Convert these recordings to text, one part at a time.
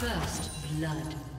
First blood.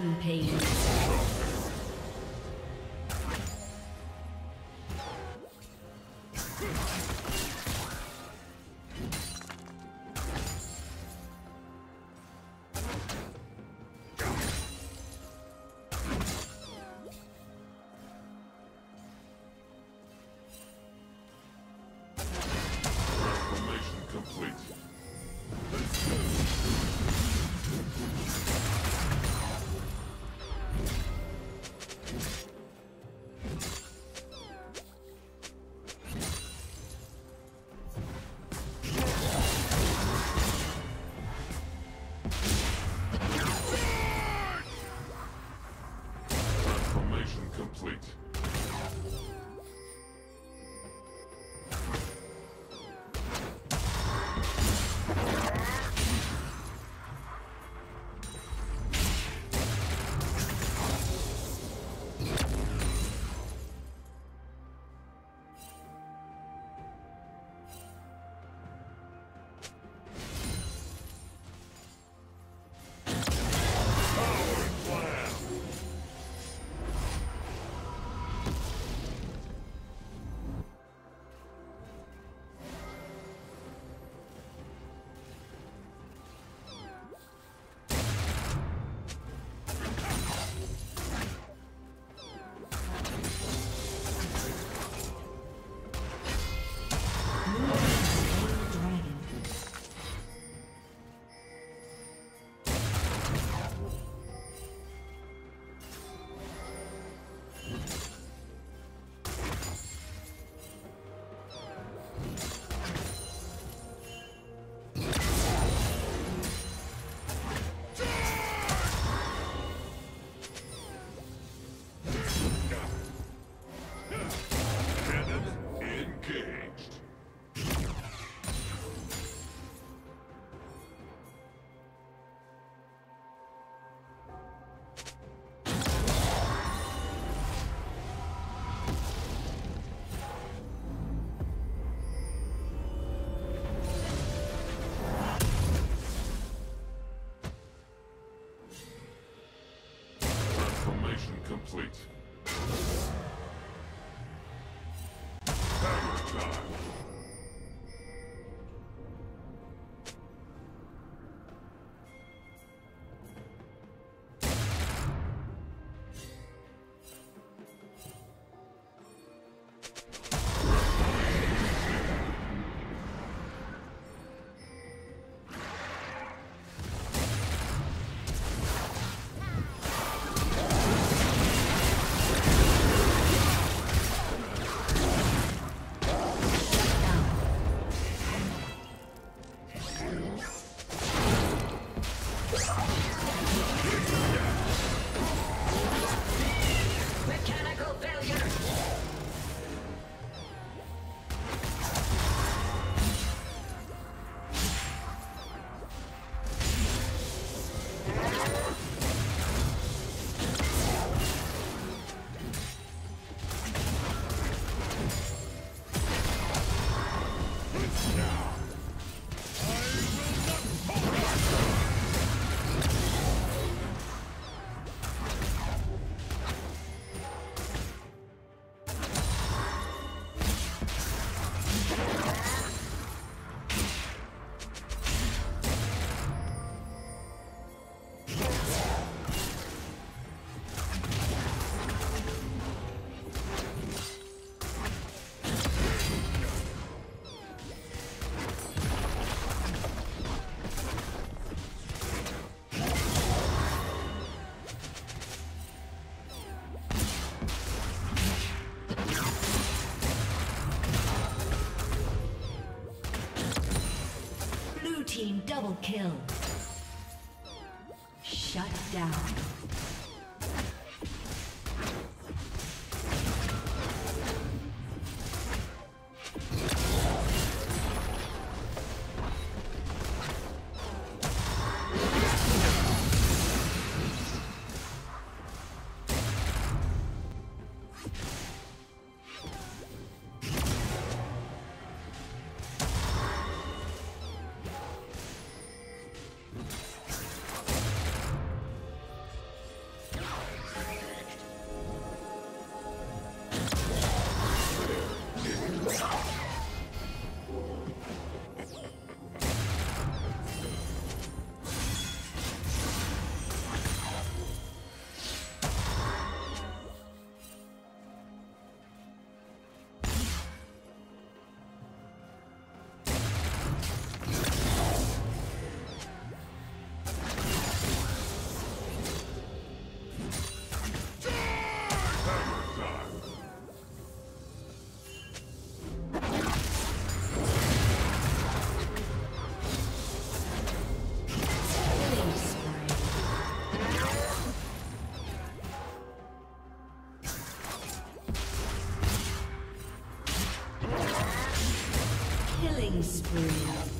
Rampage. kill. killing spree.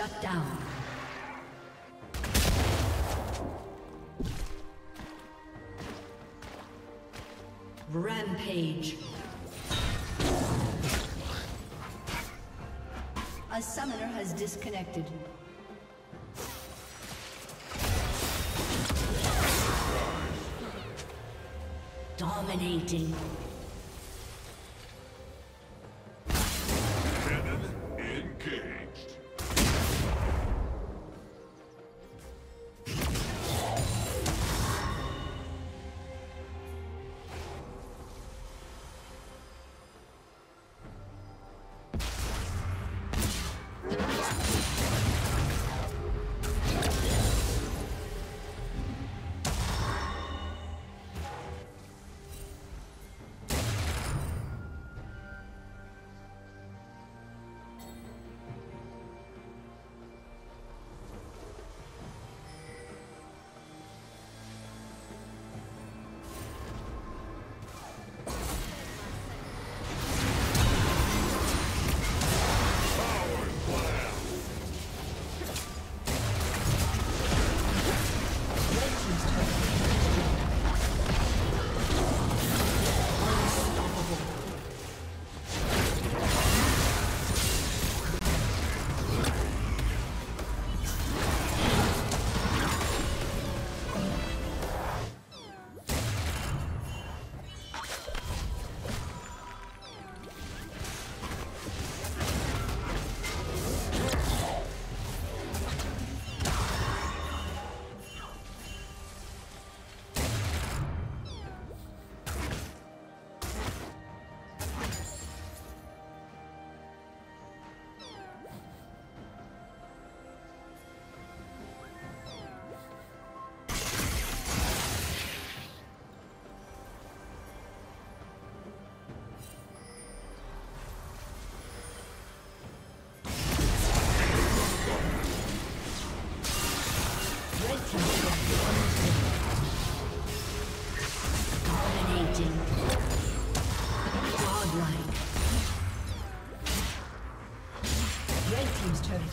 Shut down. Rampage. A summoner has disconnected. Dominating.